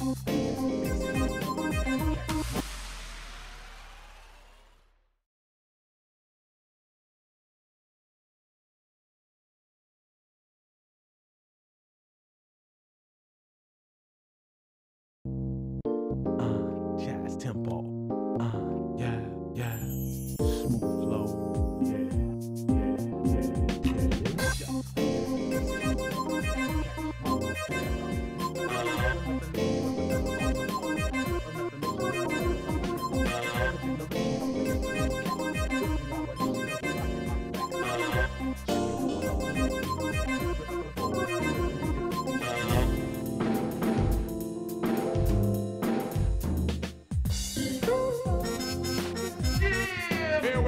Uh, jazz tempo.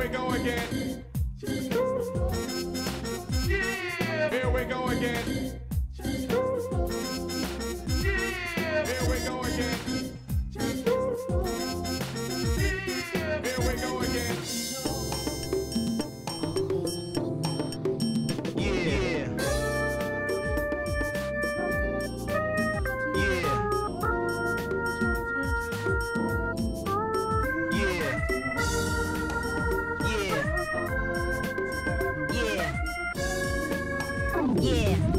We go again. Yeah. Here we go again. Yeah. Here we go again. Yeah.